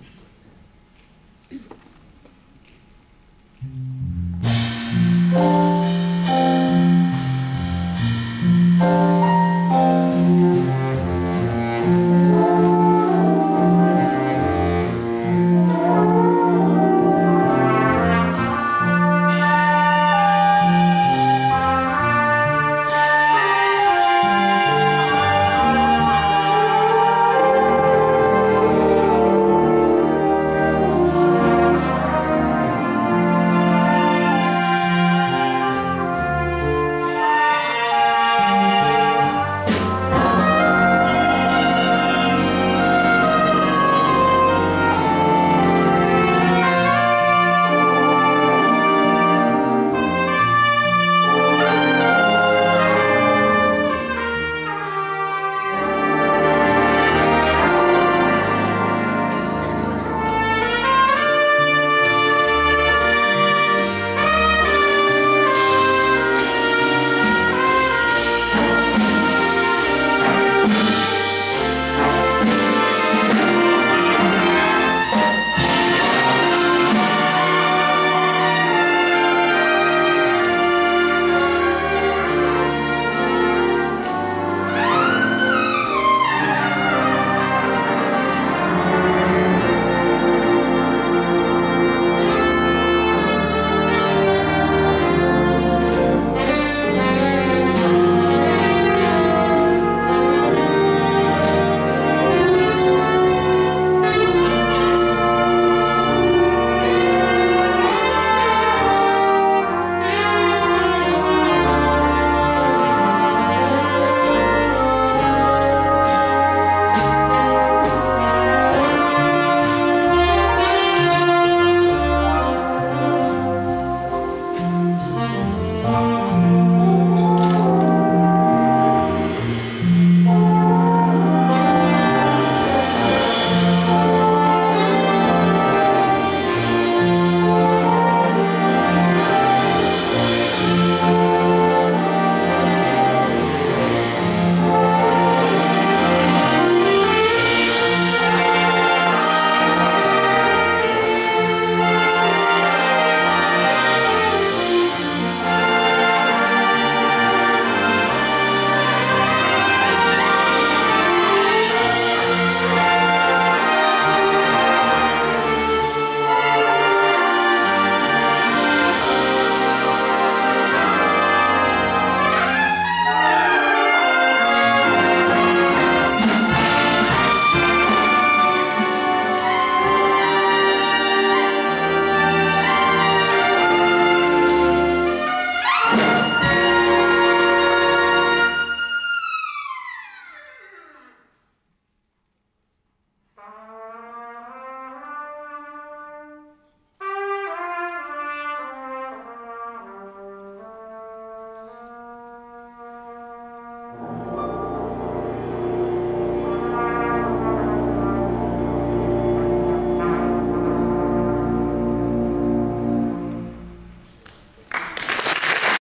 Mr.